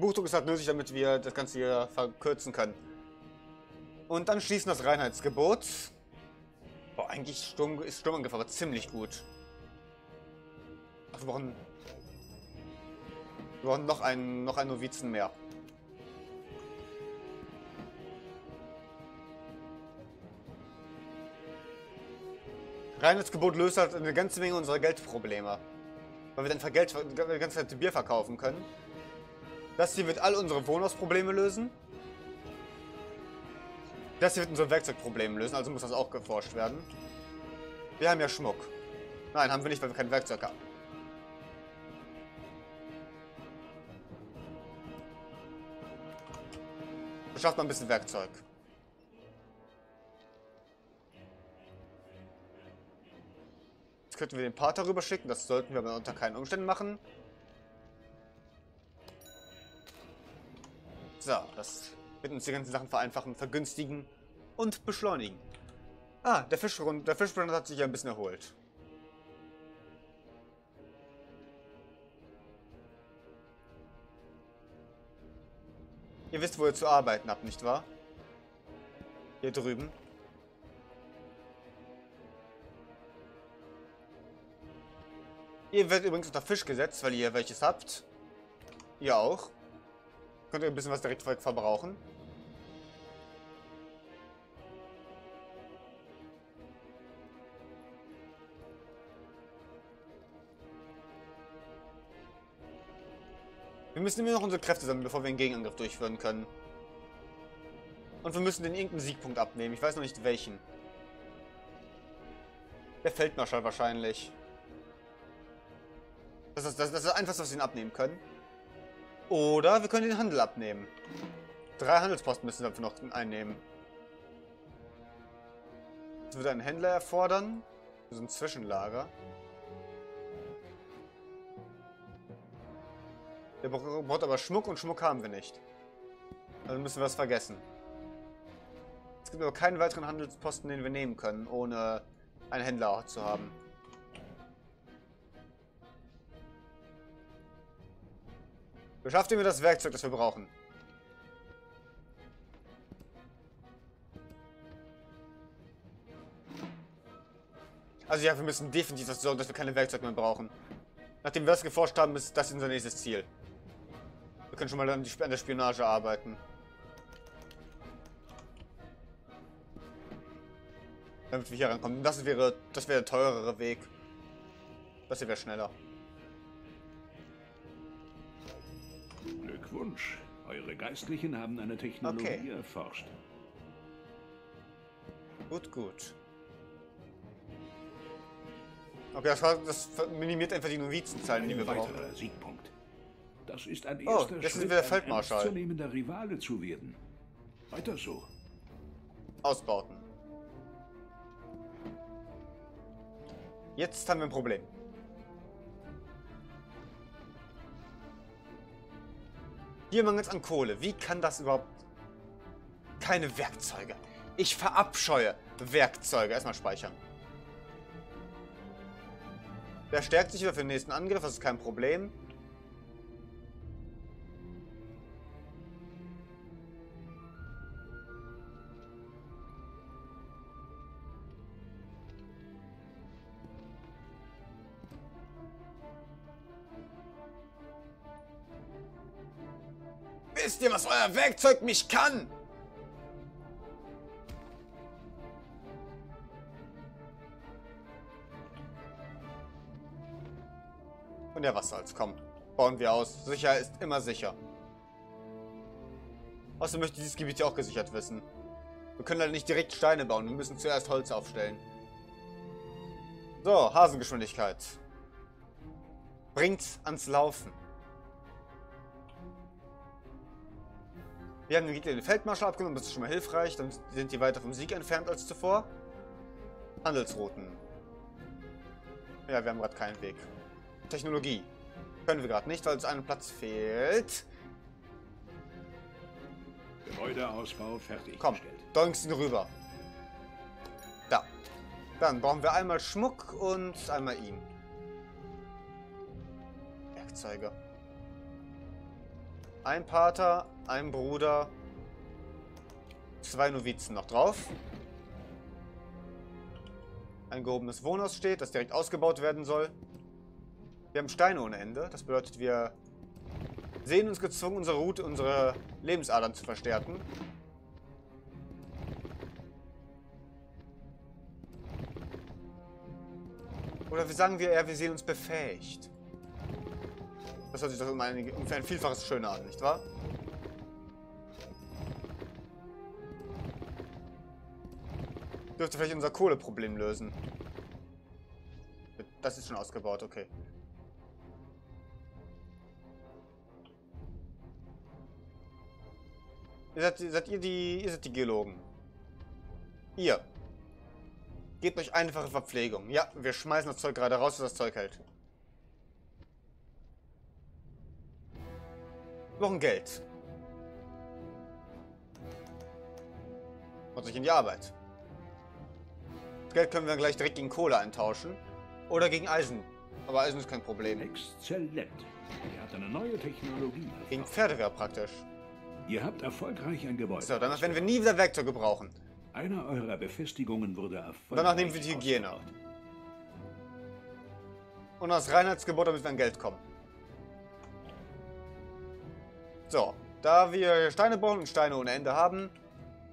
Buchdruck ist halt nötig, damit wir das Ganze hier verkürzen können. Und dann schließen das Reinheitsgebot. Boah, eigentlich Sturm, ist Sturmangriff aber ziemlich gut. Ach, wir brauchen... Wir brauchen noch einen, noch einen Novizen mehr. Reinheitsgebot löst halt eine ganze Menge unserer Geldprobleme. Weil wir dann Geld, die ganze Zeit Bier verkaufen können. Das hier wird all unsere Wohnhausprobleme lösen. Das hier wird unsere Werkzeugprobleme lösen, also muss das auch geforscht werden. Wir haben ja Schmuck. Nein, haben wir nicht, weil wir kein Werkzeug haben. Beschafft mal ein bisschen Werkzeug. Jetzt könnten wir den Pater rüber schicken, das sollten wir aber unter keinen Umständen machen. So, das wird uns die ganzen Sachen vereinfachen, vergünstigen und beschleunigen. Ah, der Fischbrunn, der Fischbrunn hat sich ja ein bisschen erholt. Ihr wisst, wo ihr zu arbeiten habt, nicht wahr? Hier drüben. Ihr werdet übrigens unter Fisch gesetzt, weil ihr welches habt. Ihr auch. Könnt ihr ein bisschen was direkt verbrauchen. Wir müssen immer noch unsere Kräfte sammeln, bevor wir einen Gegenangriff durchführen können. Und wir müssen den irgendeinen Siegpunkt abnehmen. Ich weiß noch nicht welchen. Der Feldmarschall wahrscheinlich. Das ist das, das ist einfach, was wir ihn abnehmen können. Oder wir können den Handel abnehmen. Drei Handelsposten müssen wir noch einnehmen. Das würde einen Händler erfordern. So ein Zwischenlager. Der braucht aber Schmuck und Schmuck haben wir nicht. Also müssen wir was vergessen. Es gibt aber keinen weiteren Handelsposten, den wir nehmen können, ohne einen Händler zu haben. Beschafft ihr mir das Werkzeug, das wir brauchen. Also ja, wir müssen definitiv dafür sorgen, dass wir keine Werkzeuge mehr brauchen. Nachdem wir das geforscht haben, ist das unser nächstes Ziel. Wir können schon mal an, der Spionage arbeiten. Damit wir hier rankommen. Das wäre, das wäre der teurere Weg. Das hier wäre schneller. Glückwunsch. Eure Geistlichen haben eine Technologie okay. erforscht. Gut, gut. Okay, das, das minimiert einfach die Novizenzahlen, die wir brauchen. Siegpunkt. Das ist ein oh, erster jetzt Schritt, sind wir der Feldmarschall. zunehmender Rivale zu werden. Weiter so. Ausbauten. Jetzt haben wir ein Problem. Hier mangelt es an Kohle. Wie kann das überhaupt... Keine Werkzeuge. Ich verabscheue Werkzeuge. Erstmal speichern. Der stärkt sich wieder für den nächsten Angriff. Das ist kein Problem. Wisst ihr, was euer Werkzeug mich kann? Und der Wasserhals, komm. Bauen wir aus. Sicher ist immer sicher. Außerdem möchte dieses Gebiet ja auch gesichert wissen. Wir können leider nicht direkt Steine bauen. Wir müssen zuerst Holz aufstellen. So, Hasengeschwindigkeit. Bringt ans Laufen. Wir haben den Gegner den Feldmarschall abgenommen, das ist schon mal hilfreich. Dann sind die weiter vom Sieg entfernt als zuvor. Handelsrouten. Ja, wir haben gerade keinen Weg. Technologie. Können wir gerade nicht, weil uns ein Platz fehlt. Gebäudeausbau fertig. Komm, doinkst ihn rüber. Da. Dann brauchen wir einmal Schmuck und einmal ihn. Werkzeuge. Ein Pater, ein Bruder, zwei Novizen noch drauf. Ein gehobenes Wohnhaus steht, das direkt ausgebaut werden soll. Wir haben Steine ohne Ende. Das bedeutet, wir sehen uns gezwungen, unsere Route, unsere Lebensadern zu verstärken. Oder wir sagen wir eher, wir sehen uns befähigt. Das hört sich doch um ein, ungefähr ein Vielfaches schöner an, nicht wahr? Dürfte vielleicht unser Kohleproblem lösen. Das ist schon ausgebaut, okay. Ihr seid, seid ihr die. Ihr seid die Geologen. Ihr. Gebt euch einfache Verpflegung. Ja, wir schmeißen das Zeug gerade raus, was das Zeug hält. Wir brauchen Geld. Und sich in die Arbeit. Das Geld können wir gleich direkt gegen Kohle eintauschen. Oder gegen Eisen. Aber Eisen ist kein Problem. Exzellent. Ihr habt eine neue Technologie. Gegen Pferde wäre praktisch. Ihr habt erfolgreich ein Gebäude. So, danach werden wir nie wieder Werkzeuge brauchen. Einer eurer Befestigungen wurde erfolgreich. Danach nehmen wir die Hygiene. Und das Reinheitsgebot, damit wir an Geld kommen. So, da wir Steine brauchen und Steine ohne Ende haben,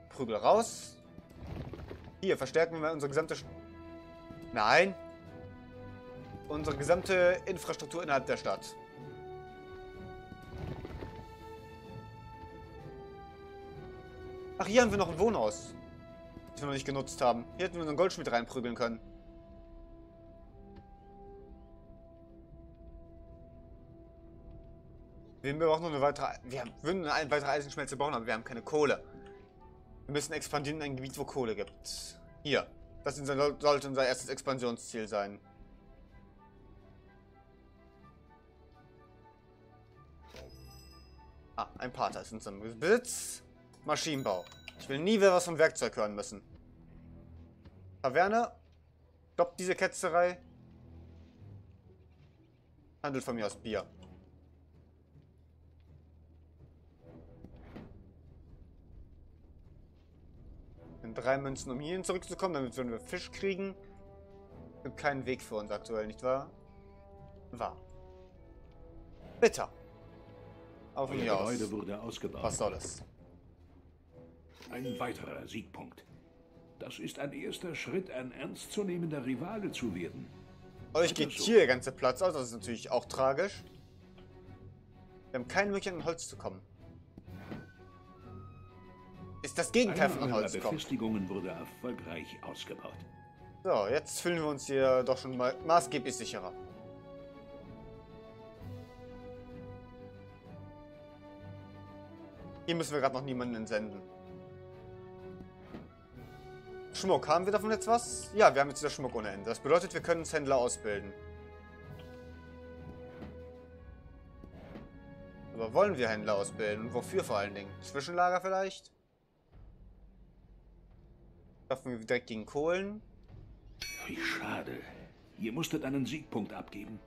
Prügel raus. Hier verstärken wir unsere gesamte... Sch Nein. Unsere gesamte Infrastruktur innerhalb der Stadt. Ach, hier haben wir noch ein Wohnhaus. Das wir noch nicht genutzt haben. Hier hätten wir unseren Goldschmied reinprügeln können. Wir brauchen noch eine weitere... Wir würden eine weitere Eisenschmelze bauen, aber wir haben keine Kohle. Wir müssen expandieren in ein Gebiet, wo Kohle gibt. Hier. Das sollte unser erstes Expansionsziel sein. Ah, ein Pater ist in unserem Besitz. Maschinenbau. Ich will nie wieder was vom Werkzeug hören müssen. Taverne. Stoppt diese Ketzerei. Handelt von mir aus Bier. Drei Münzen, um hierhin zurückzukommen, damit würden wir Fisch kriegen. Gibt keinen Weg für uns aktuell, nicht wahr? Wahr. Bitter. Auf mir aus. Wurde ausgebaut. Was soll es? Ein weiterer Siegpunkt. Das ist ein erster Schritt, ein ernstzunehmender Rivale zu werden. Euch geht so. hier der ganze Platz aus, das ist natürlich auch tragisch. Wir haben keine Möglichkeit, an Holz zu kommen. Ist das Gegenteil von Holz kommen. Befestigungen wurde erfolgreich ausgebaut. So, jetzt fühlen wir uns hier doch schon mal maßgeblich sicherer. Hier müssen wir gerade noch niemanden entsenden. Schmuck. Haben wir davon jetzt was? Ja, wir haben jetzt wieder Schmuck ohne Ende. Das bedeutet, wir können uns Händler ausbilden. Aber wollen wir Händler ausbilden? Und wofür vor allen Dingen? Zwischenlager vielleicht? Schaffen wir direkt gegen Kohlen? Wie schade. Ihr musstet einen Siegpunkt abgeben.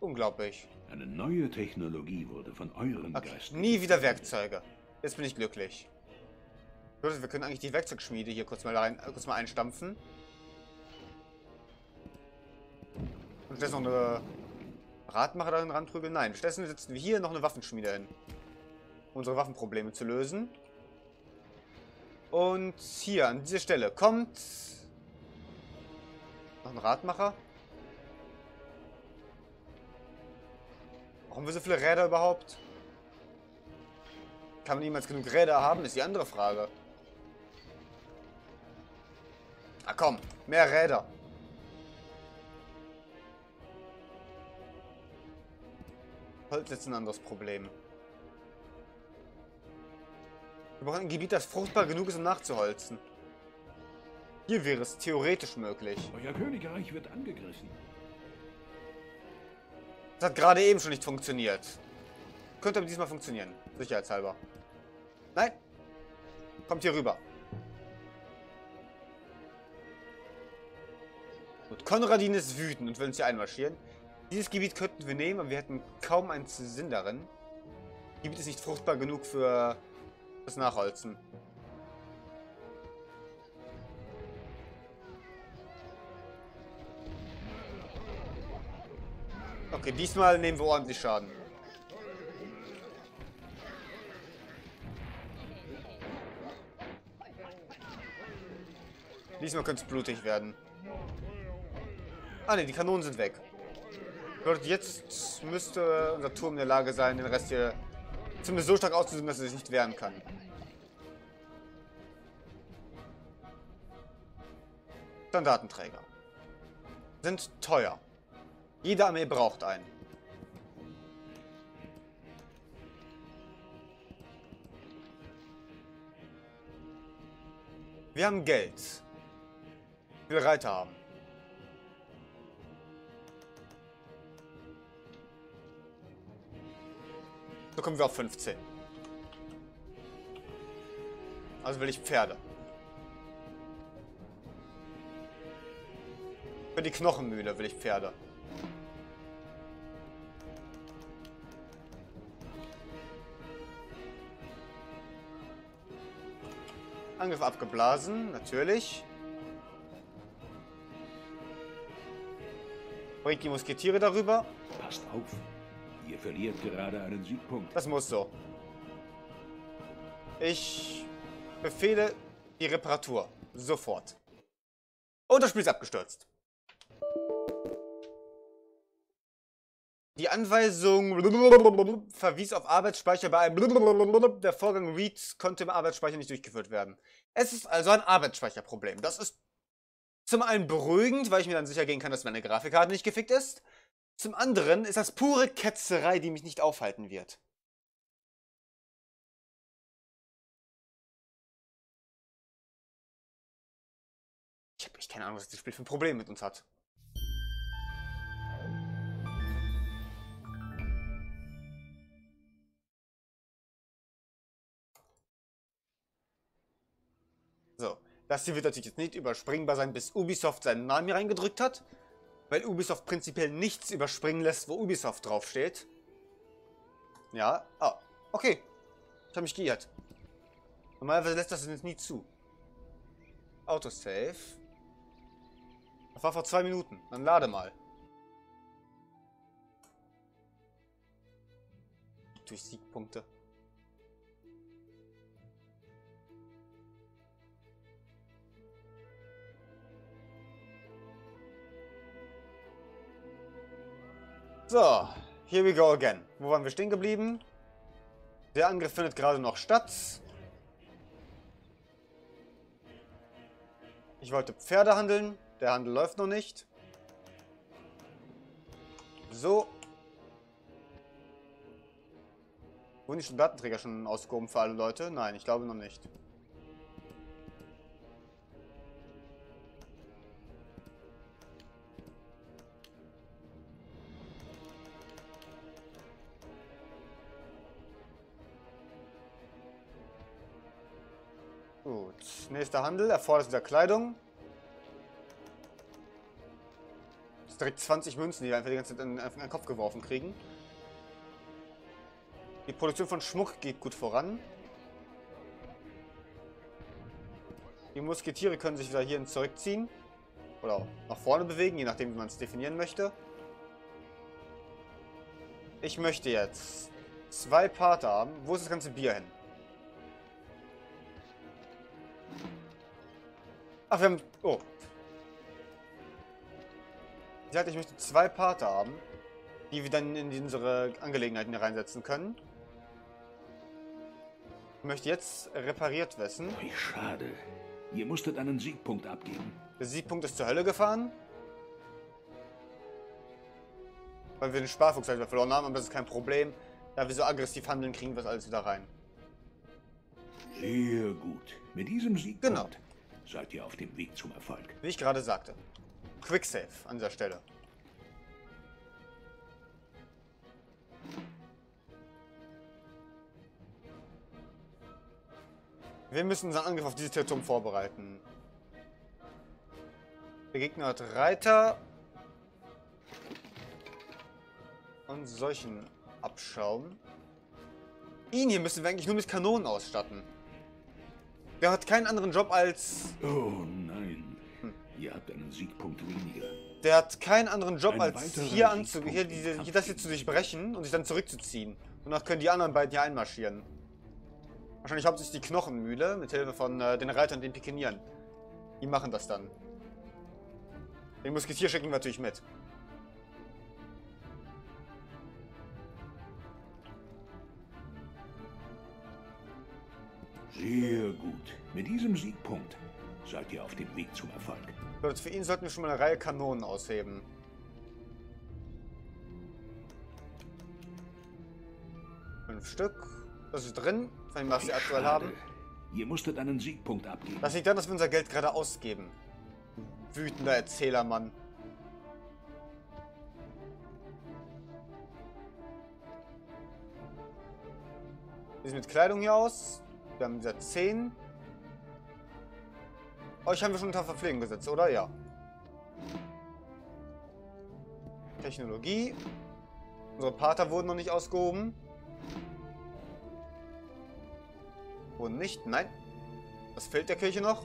Unglaublich. Eine neue Technologie wurde von euren okay. Geistern. Nie wieder Werkzeuge. Jetzt bin ich glücklich. Wir können eigentlich die Werkzeugschmiede hier kurz mal, rein, kurz mal einstampfen. Und stattdessen noch eine Radmacher darin ranprügeln. Nein, stattdessen setzen wir hier noch eine Waffenschmiede hin. Um unsere Waffenprobleme zu lösen. Und hier, an dieser Stelle, kommt noch ein Radmacher. Warum wir so viele Räder überhaupt? Kann man niemals genug Räder haben, ist die andere Frage. Ah komm, mehr Räder. Holz ist ein anderes Problem. Wir brauchen ein Gebiet, das fruchtbar genug ist, um nachzuholzen. Hier wäre es theoretisch möglich. Euer Königreich wird angegriffen. Das hat gerade eben schon nicht funktioniert. Könnte aber diesmal funktionieren. Sicherheitshalber. Nein. Kommt hier rüber. Gut, Konradin ist wütend und will uns hier einmarschieren. Dieses Gebiet könnten wir nehmen, aber wir hätten kaum einen Sinn darin. Gebiet ist nicht fruchtbar genug für das Nachholzen. Okay, diesmal nehmen wir ordentlich Schaden. Diesmal könnte es blutig werden. Ah ne, die Kanonen sind weg. Jetzt müsste unser Turm in der Lage sein, den Rest hier zumindest so stark auszusehen, dass er sich nicht wehren kann. Standartenträger. Sind teuer. Jede Armee braucht einen. Wir haben Geld. Wir Reiter haben. So kommen wir auf 15. Also will ich Pferde. Für die Knochenmühle will ich Pferde. Angriff abgeblasen, natürlich. Bringt die Musketiere darüber. Passt auf. Ihr verliert gerade einen Siegpunkt. Das muss so. Ich befehle die Reparatur. Sofort. Und das Spiel ist abgestürzt. Die Anweisung verwies auf Arbeitsspeicher bei einem der Vorgang Read konnte im Arbeitsspeicher nicht durchgeführt werden. Es ist also ein Arbeitsspeicherproblem. Das ist zum einen beruhigend, weil ich mir dann sicher gehen kann, dass meine Grafikkarte nicht gefickt ist. Zum anderen ist das pure Ketzerei, die mich nicht aufhalten wird. Ich habe echt keine Ahnung, was das Spiel für ein Problem mit uns hat. So, das hier wird natürlich jetzt nicht überspringbar sein, bis Ubisoft seinen Namen hier reingedrückt hat. Weil Ubisoft prinzipiell nichts überspringen lässt, wo Ubisoft draufsteht. Ja, ah, okay. Ich habe mich geirrt. Normalerweise lässt das jetzt nie zu. Autosave. Das war vor zwei Minuten. Dann lade mal. Durch Siegpunkte. So, here we go again. Wo waren wir stehen geblieben? Der Angriff findet gerade noch statt. Ich wollte Pferde handeln. Der Handel läuft noch nicht. So. Wurden die Soldatenträger schon ausgehoben für alle Leute? Nein, ich glaube noch nicht. Nächster Handel, erfordert wieder Kleidung. Das direkt 20 Münzen, die wir einfach die ganze Zeit in, in den Kopf geworfen kriegen. Die Produktion von Schmuck geht gut voran. Die Musketiere können sich wieder hierhin zurückziehen. Oder nach vorne bewegen, je nachdem, wie man es definieren möchte. Ich möchte jetzt zwei Pater haben. Wo ist das ganze Bier hin? Ach, wir haben... Oh. Ich sagte, ich möchte zwei Pater haben, die wir dann in unsere Angelegenheiten hier reinsetzen können. Ich möchte jetzt repariert wissen. Wie schade. Ihr musstet einen Siegpunkt abgeben. Der Siegpunkt ist zur Hölle gefahren. Weil wir den Sparfuchs halt verloren haben, aber das ist kein Problem. Da wir so aggressiv handeln, kriegen wir es alles wieder rein. Sehr gut. Mit diesem Siegpunkt Genau. Seid ihr auf dem Weg zum Erfolg. Wie ich gerade sagte. Quick Save an dieser Stelle. Wir müssen unseren Angriff auf dieses Territorium vorbereiten. Der Gegner hat Reiter und solchen Abschaum. Ihn hier müssen wir eigentlich nur mit Kanonen ausstatten. Der hat keinen anderen Job als... Oh nein. Hm. Ihr habt einen Siegpunkt weniger. Der hat keinen anderen Job, Ein als hier, anzu hier, diese, hier das hier zu durchbrechen und sich dann zurückzuziehen. Danach können die anderen beiden hier einmarschieren. Wahrscheinlich hauptsächlich die Knochenmühle, mit Hilfe von äh, den Reitern den Pikenieren. Die machen das dann. Den Musketier schicken wir natürlich mit. Sehr gut. Mit diesem Siegpunkt seid ihr auf dem Weg zum Erfolg. Leute, für ihn sollten wir schon mal eine Reihe Kanonen ausheben. Fünf Stück. Das ist drin, von dem, was wir aktuell haben. Ihr musstet einen Siegpunkt abgeben. Das liegt daran, dass wir unser Geld gerade ausgeben. Wütender Erzählermann. Wie sieht mit Kleidung hier aus? Wir haben wieder 10. Euch haben wir schon unter Verpflegung gesetzt, oder? Ja. Technologie. Unsere Pater wurden noch nicht ausgehoben. Wurden nicht? Nein. Was fehlt der Kirche noch?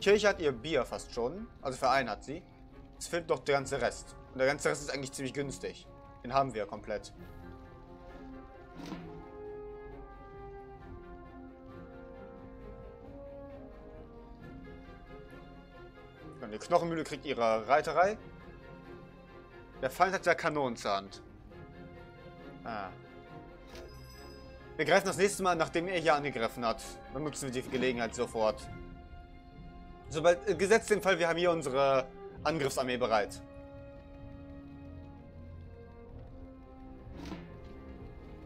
Kirche hat ihr Bier fast schon. Also für einen hat sie. Es fehlt noch der ganze Rest. Und der ganze Rest ist eigentlich ziemlich günstig. Den haben wir komplett. Die Knochenmühle kriegt ihre Reiterei. Der Feind hat ja Kanonen zur Hand. Ah. Wir greifen das nächste Mal, nachdem er hier angegriffen hat. Dann nutzen wir die Gelegenheit sofort. Sobald, äh, gesetzt den Fall, wir haben hier unsere Angriffsarmee bereit.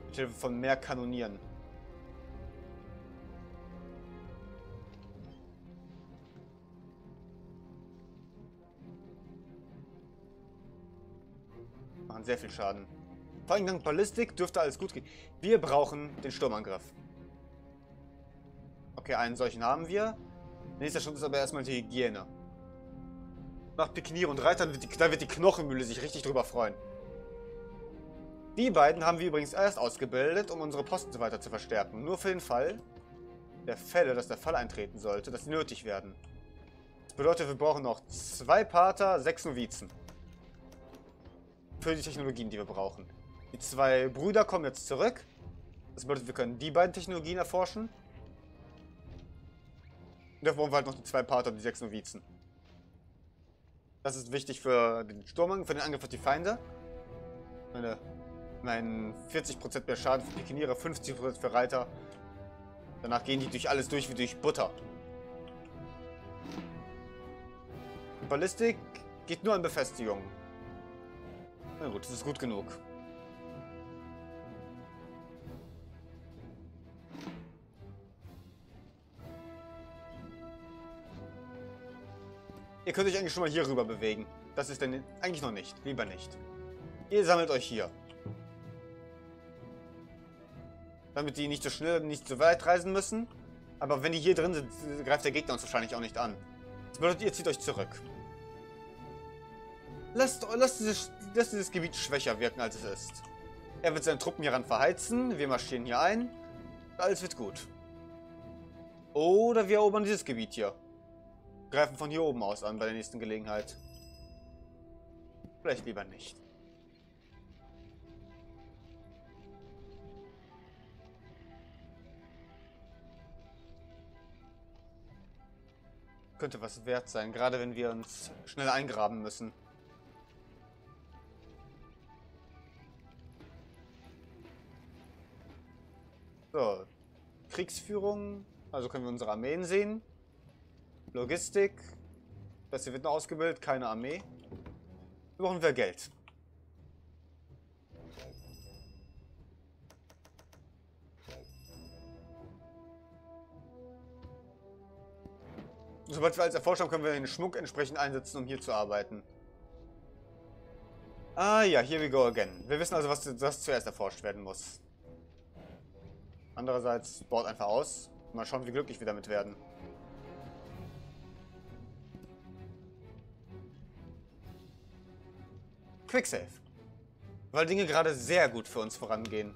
Mit Hilfe von mehr Kanonieren. Machen sehr viel Schaden. Vor allem dank Ballistik dürfte alles gut gehen. Wir brauchen den Sturmangriff. Okay, einen solchen haben wir. Nächster Schritt ist aber erstmal die Hygiene. Nach Piknier und Reitern wird die, da wird die Knochenmühle sich richtig drüber freuen. Die beiden haben wir übrigens erst ausgebildet, um unsere Posten weiter zu verstärken. Nur für den Fall der Fälle, dass der Fall eintreten sollte, dass sie nötig werden. Das bedeutet, wir brauchen noch zwei Pater, sechs Novizen. Für die Technologien, die wir brauchen. Die zwei Brüder kommen jetzt zurück. Das bedeutet, wir können die beiden Technologien erforschen. Und dafür brauchen wir halt noch die zwei Pater die sechs Novizen. Das ist wichtig für den Sturmangriff, für den Angriff auf die Feinde. Meine, mein 40% mehr Schaden für Pikiniere, 50% für Reiter. Danach gehen die durch alles durch wie durch Butter. Ballistik geht nur an Befestigung. Na gut, das ist gut genug. Ihr könnt euch eigentlich schon mal hier rüber bewegen. Das ist denn eigentlich noch nicht. Lieber nicht. Ihr sammelt euch hier. Damit die nicht so schnell, nicht so weit reisen müssen. Aber wenn die hier drin sind, greift der Gegner uns wahrscheinlich auch nicht an. Das bedeutet, ihr zieht euch zurück. Lasst, lasst, dieses, lasst dieses Gebiet schwächer wirken, als es ist. Er wird seine Truppen hieran verheizen. Wir marschieren hier ein. Alles wird gut. Oder wir erobern dieses Gebiet hier. Greifen von hier oben aus an bei der nächsten Gelegenheit. Vielleicht lieber nicht. Könnte was wert sein, gerade wenn wir uns schnell eingraben müssen. Kriegsführung. Also können wir unsere Armeen sehen. Logistik. Das hier wird noch ausgebildet, keine Armee. Brauchen wir Geld. Sobald wir als erforscht haben, können wir den Schmuck entsprechend einsetzen, um hier zu arbeiten. Ah ja, here we go again. Wir wissen also, was, was zuerst erforscht werden muss. Andererseits, baut einfach aus. Mal schauen, wie glücklich wir damit werden. Quicksave. Weil Dinge gerade sehr gut für uns vorangehen.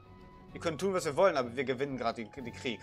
Wir können tun, was wir wollen, aber wir gewinnen gerade den, den Krieg.